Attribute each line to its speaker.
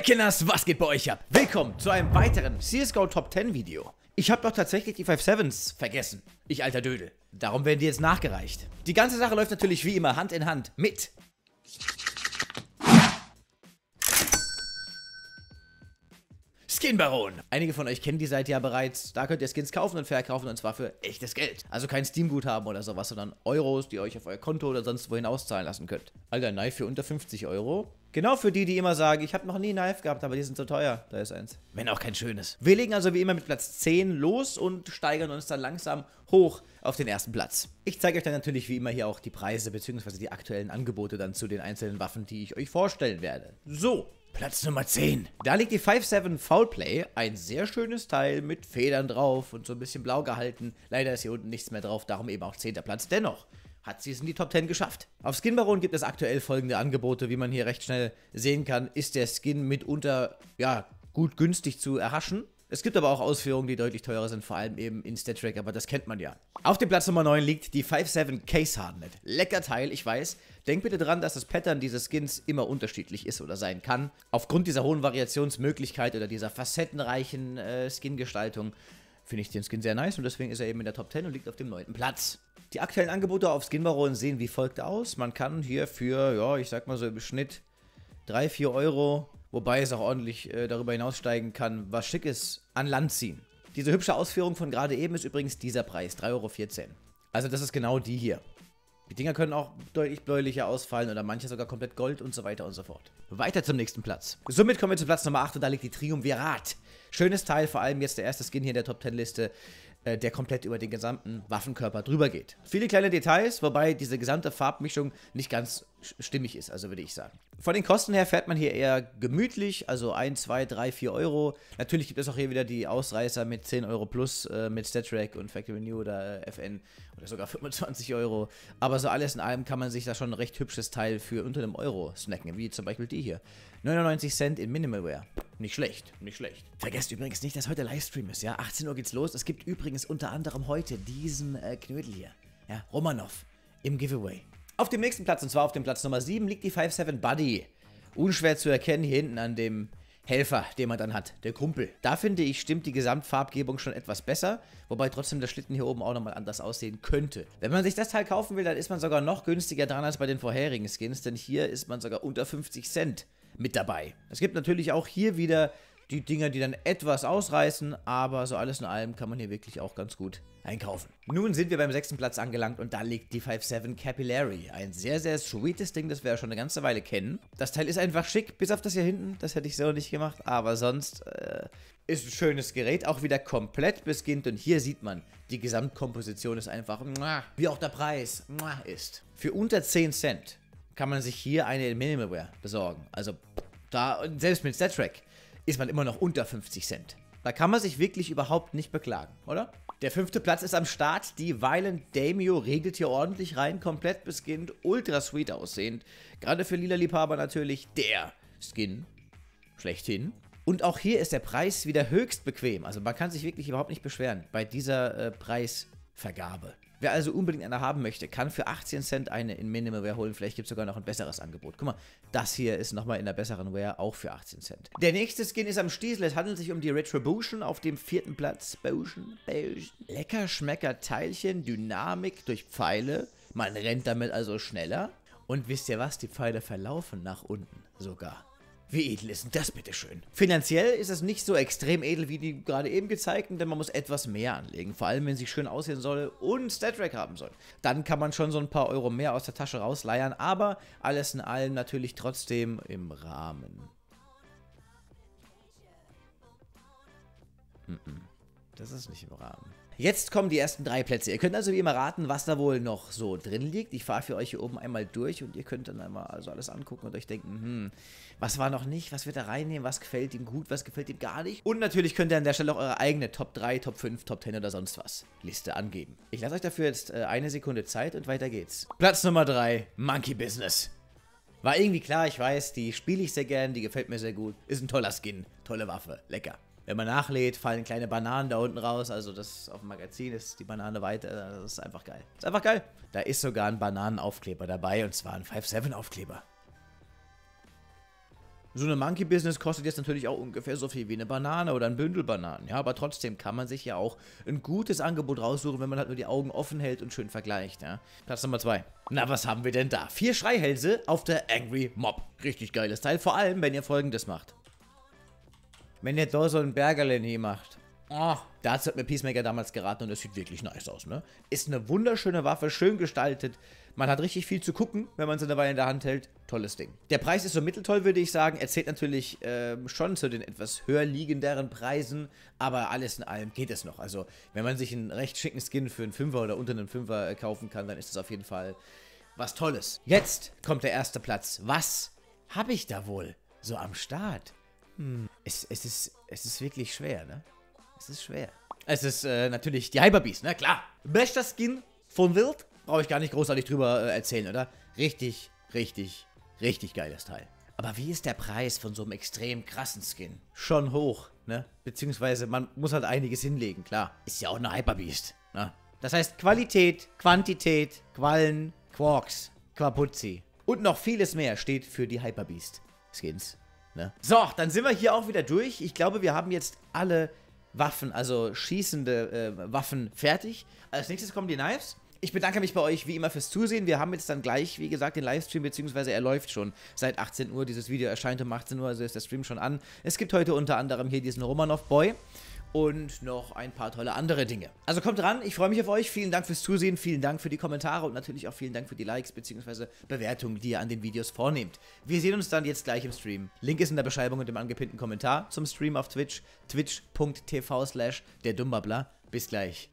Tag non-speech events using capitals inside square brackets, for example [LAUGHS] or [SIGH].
Speaker 1: Hey Kinders, was geht bei euch ab? Willkommen zu einem weiteren CSGO Top 10 Video. Ich habe doch tatsächlich die 5-7s vergessen. Ich alter Dödel. Darum werden die jetzt nachgereicht. Die ganze Sache läuft natürlich wie immer Hand in Hand mit Skin Baron. Einige von euch kennen die Seite ja bereits. Da könnt ihr Skins kaufen und verkaufen und zwar für echtes Geld. Also kein Steam-Guthaben oder sowas, sondern Euros, die ihr euch auf euer Konto oder sonst wohin auszahlen lassen könnt. Alter, Knife für unter 50 Euro. Genau für die, die immer sagen, ich habe noch nie ein Knife gehabt, aber die sind so teuer. Da ist eins. Wenn auch kein schönes. Wir legen also wie immer mit Platz 10 los und steigern uns dann langsam hoch auf den ersten Platz. Ich zeige euch dann natürlich wie immer hier auch die Preise bzw. die aktuellen Angebote dann zu den einzelnen Waffen, die ich euch vorstellen werde. So, Platz Nummer 10. Da liegt die 5-7 Foulplay. Ein sehr schönes Teil mit Federn drauf und so ein bisschen blau gehalten. Leider ist hier unten nichts mehr drauf, darum eben auch 10. Platz. Dennoch hat sie es in die Top 10 geschafft. Auf Skin Baron gibt es aktuell folgende Angebote. Wie man hier recht schnell sehen kann, ist der Skin mitunter, ja, gut günstig zu erhaschen. Es gibt aber auch Ausführungen, die deutlich teurer sind, vor allem eben in StatTrack, aber das kennt man ja. Auf dem Platz Nummer 9 liegt die 5.7 Case Hardenet. Lecker Teil, ich weiß. Denkt bitte dran, dass das Pattern dieses Skins immer unterschiedlich ist oder sein kann. Aufgrund dieser hohen Variationsmöglichkeit oder dieser facettenreichen äh, Skin-Gestaltung finde ich den Skin sehr nice und deswegen ist er eben in der Top 10 und liegt auf dem 9. Platz. Die aktuellen Angebote auf Skin Baron sehen wie folgt aus. Man kann hier für, ja, ich sag mal so im Schnitt 3, 4 Euro wobei es auch ordentlich äh, darüber hinaussteigen kann, was schick ist, an Land ziehen. Diese hübsche Ausführung von gerade eben ist übrigens dieser Preis, 3,14 Euro. Also das ist genau die hier. Die Dinger können auch deutlich bläulicher ausfallen oder manche sogar komplett Gold und so weiter und so fort. Weiter zum nächsten Platz. Somit kommen wir zu Platz Nummer 8 und da liegt die Triumvirat. Schönes Teil, vor allem jetzt der erste Skin hier in der Top 10 Liste. Äh, der komplett über den gesamten Waffenkörper drüber geht. Viele kleine Details, wobei diese gesamte Farbmischung nicht ganz stimmig ist, also würde ich sagen. Von den Kosten her fährt man hier eher gemütlich, also 1, 2, 3, 4 Euro. Natürlich gibt es auch hier wieder die Ausreißer mit 10 Euro plus, äh, mit StatTrack und Factory New oder äh, FN oder sogar [LAUGHS] 25 Euro. Aber so alles in allem kann man sich da schon ein recht hübsches Teil für unter einem Euro snacken, wie zum Beispiel die hier. 99 Cent in Minimalware. Nicht schlecht, nicht schlecht. Vergesst übrigens nicht, dass heute Livestream ist, ja? 18 Uhr geht's los. Es gibt übrigens unter anderem heute diesen äh, Knödel hier. Ja, Romanov im Giveaway. Auf dem nächsten Platz, und zwar auf dem Platz Nummer 7, liegt die 5-7 Buddy. Unschwer zu erkennen hier hinten an dem Helfer, den man dann hat, der Kumpel. Da finde ich, stimmt die Gesamtfarbgebung schon etwas besser, wobei trotzdem der Schlitten hier oben auch nochmal anders aussehen könnte. Wenn man sich das Teil kaufen will, dann ist man sogar noch günstiger dran als bei den vorherigen Skins, denn hier ist man sogar unter 50 Cent mit dabei. Es gibt natürlich auch hier wieder die Dinger, die dann etwas ausreißen, aber so alles in allem kann man hier wirklich auch ganz gut einkaufen. Nun sind wir beim sechsten Platz angelangt und da liegt die 5.7 Capillary. Ein sehr, sehr sweetes Ding, das wir ja schon eine ganze Weile kennen. Das Teil ist einfach schick, bis auf das hier hinten. Das hätte ich so nicht gemacht, aber sonst äh, ist ein schönes Gerät. Auch wieder komplett beskint und hier sieht man, die Gesamtkomposition ist einfach, wie auch der Preis ist. Für unter 10 Cent kann man sich hier eine in Minimalware besorgen. Also da, selbst mit StatTrack ist man immer noch unter 50 Cent. Da kann man sich wirklich überhaupt nicht beklagen, oder? Der fünfte Platz ist am Start. Die Violent Damio regelt hier ordentlich rein, komplett beskinned, ultra sweet aussehend. Gerade für lila Liebhaber natürlich der Skin schlechthin. Und auch hier ist der Preis wieder höchst bequem. Also man kann sich wirklich überhaupt nicht beschweren bei dieser äh, Preisvergabe. Wer also unbedingt eine haben möchte, kann für 18 Cent eine in Minimalware holen. Vielleicht gibt es sogar noch ein besseres Angebot. Guck mal, das hier ist nochmal in der besseren Ware, auch für 18 Cent. Der nächste Skin ist am Stiesel. Es handelt sich um die Retribution auf dem vierten Platz. Bauschen, Bauschen. Lecker Schmecker Teilchen, Dynamik durch Pfeile. Man rennt damit also schneller. Und wisst ihr was? Die Pfeile verlaufen nach unten sogar. Wie edel ist denn das bitteschön? Finanziell ist es nicht so extrem edel wie die gerade eben gezeigten, denn man muss etwas mehr anlegen. Vor allem, wenn sie schön aussehen soll und StatRack haben soll. Dann kann man schon so ein paar Euro mehr aus der Tasche rausleiern, aber alles in allem natürlich trotzdem im Rahmen. Das ist nicht im Rahmen. Jetzt kommen die ersten drei Plätze. Ihr könnt also wie immer raten, was da wohl noch so drin liegt. Ich fahre für euch hier oben einmal durch und ihr könnt dann einmal also alles angucken und euch denken, hm, was war noch nicht, was wird er reinnehmen, was gefällt ihm gut, was gefällt ihm gar nicht. Und natürlich könnt ihr an der Stelle auch eure eigene Top 3, Top 5, Top 10 oder sonst was Liste angeben. Ich lasse euch dafür jetzt äh, eine Sekunde Zeit und weiter geht's. Platz Nummer 3, Monkey Business. War irgendwie klar, ich weiß, die spiele ich sehr gern, die gefällt mir sehr gut. Ist ein toller Skin, tolle Waffe, lecker. Wenn man nachlädt, fallen kleine Bananen da unten raus. Also das auf dem Magazin ist die Banane weiter. Das ist einfach geil. Das ist einfach geil. Da ist sogar ein Bananenaufkleber dabei und zwar ein 5-7 Aufkleber. So eine Monkey Business kostet jetzt natürlich auch ungefähr so viel wie eine Banane oder ein Bündel Bananen. Ja, aber trotzdem kann man sich ja auch ein gutes Angebot raussuchen, wenn man halt nur die Augen offen hält und schön vergleicht. Ja. Platz Nummer 2. Na, was haben wir denn da? Vier Schreihälse auf der Angry Mob. Richtig geiles Teil, vor allem, wenn ihr folgendes macht. Wenn ihr da so ein Bergerlen hier macht. Oh, dazu hat mir Peacemaker damals geraten und es sieht wirklich nice aus, ne? Ist eine wunderschöne Waffe, schön gestaltet. Man hat richtig viel zu gucken, wenn man sie eine Weile in der Hand hält. Tolles Ding. Der Preis ist so mitteltoll, würde ich sagen. Er zählt natürlich ähm, schon zu den etwas höher liegenderen Preisen, aber alles in allem geht es noch. Also, wenn man sich einen recht schicken Skin für einen Fünfer oder unter einen Fünfer äh, kaufen kann, dann ist das auf jeden Fall was Tolles. Jetzt kommt der erste Platz. Was habe ich da wohl so am Start? Hm, es, es, ist, es ist wirklich schwer, ne? Es ist schwer. Es ist äh, natürlich die Hyperbeast, ne? Klar. Bester Skin von Wild. Brauche ich gar nicht großartig drüber äh, erzählen, oder? Richtig, richtig, richtig geiles Teil. Aber wie ist der Preis von so einem extrem krassen Skin? Schon hoch, ne? Beziehungsweise man muss halt einiges hinlegen, klar. Ist ja auch eine Hyperbeast, ne? Das heißt Qualität, Quantität, Quallen, Quarks, Quapuzzi und noch vieles mehr steht für die Hyperbeast Skins. Ne? So, dann sind wir hier auch wieder durch. Ich glaube, wir haben jetzt alle Waffen, also schießende äh, Waffen fertig. Als nächstes kommen die Knives. Ich bedanke mich bei euch wie immer fürs Zusehen. Wir haben jetzt dann gleich, wie gesagt, den Livestream, beziehungsweise er läuft schon seit 18 Uhr. Dieses Video erscheint um 18 Uhr, also ist der Stream schon an. Es gibt heute unter anderem hier diesen Romanov Boy und noch ein paar tolle andere Dinge. Also kommt ran, ich freue mich auf euch. Vielen Dank fürs Zusehen, vielen Dank für die Kommentare und natürlich auch vielen Dank für die Likes bzw. Bewertungen, die ihr an den Videos vornehmt. Wir sehen uns dann jetzt gleich im Stream. Link ist in der Beschreibung und im angepinnten Kommentar zum Stream auf Twitch, twitch.tv slash der Bis gleich.